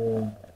Yeah.